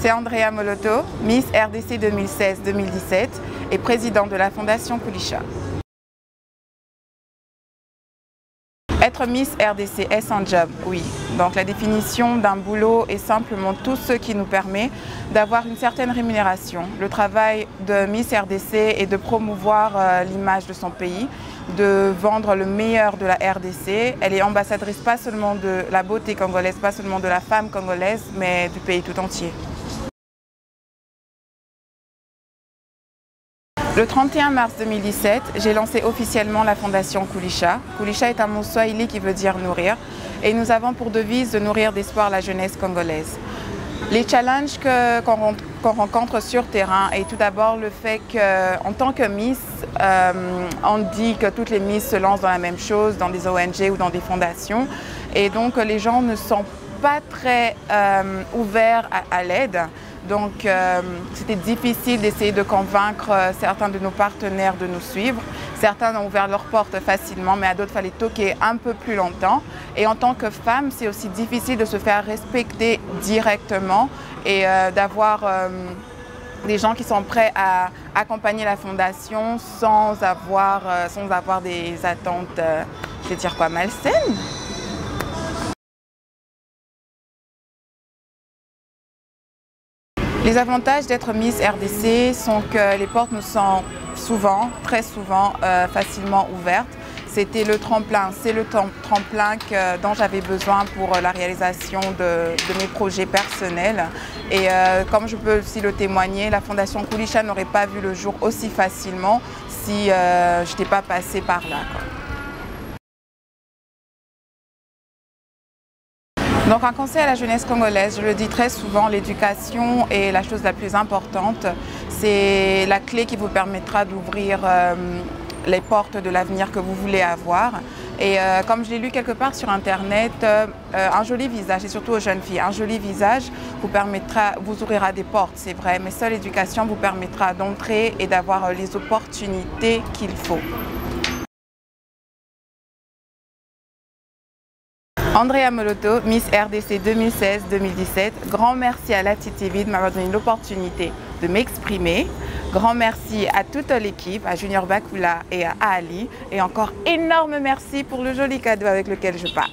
C'est Andrea Moloto, Miss RDC 2016-2017 et présidente de la Fondation Kulisha. Être Miss RDC est un job, oui. Donc la définition d'un boulot est simplement tout ce qui nous permet d'avoir une certaine rémunération. Le travail de Miss RDC est de promouvoir euh, l'image de son pays, de vendre le meilleur de la RDC. Elle est ambassadrice pas seulement de la beauté congolaise, pas seulement de la femme congolaise, mais du pays tout entier. Le 31 mars 2017, j'ai lancé officiellement la fondation Kulisha. Kulisha est un mot swahili qui veut dire nourrir et nous avons pour devise de nourrir d'espoir la jeunesse congolaise. Les challenges qu'on rencontre sur terrain est tout d'abord le fait qu'en tant que Miss, euh, on dit que toutes les Miss se lancent dans la même chose, dans des ONG ou dans des fondations et donc les gens ne sont pas très euh, ouverts à l'aide. Donc euh, c'était difficile d'essayer de convaincre euh, certains de nos partenaires de nous suivre. Certains ont ouvert leurs portes facilement, mais à d'autres, il fallait toquer un peu plus longtemps. Et en tant que femme, c'est aussi difficile de se faire respecter directement et euh, d'avoir des gens qui sont prêts à accompagner la fondation sans avoir, des attentes, je vais dire quoi, malsaines. Les avantages d'être Miss RDC sont que les portes nous sont souvent, très souvent, euh, facilement ouvertes. C'était le tremplin, c'est le tremplin dont j'avais besoin pour la réalisation de, mes projets personnels. Et euh, comme je peux aussi le témoigner, la Fondation Koulisha n'aurait pas vu le jour aussi facilement si euh, je n'étais pas passée par là. Donc un conseil à la jeunesse congolaise, je le dis très souvent, l'éducation est la chose la plus importante. C'est la clé qui vous permettra d'ouvrir euh, les portes de l'avenir que vous voulez avoir. Et euh, comme je l'ai lu quelque part sur Internet, euh, un joli visage, et surtout aux jeunes filles, un joli visage vous, permettra, vous ouvrira des portes, c'est vrai, mais seule l'éducation vous permettra d'entrer et d'avoir les opportunités qu'il faut. Andrea Moloto, Miss RDC 2016-2017. Grand merci à la TV de m'avoir donné l'opportunité de m'exprimer. Grand merci à toute l'équipe, à Junior Bakula et à Ali. Et encore énorme merci pour le joli cadeau avec lequel je pars.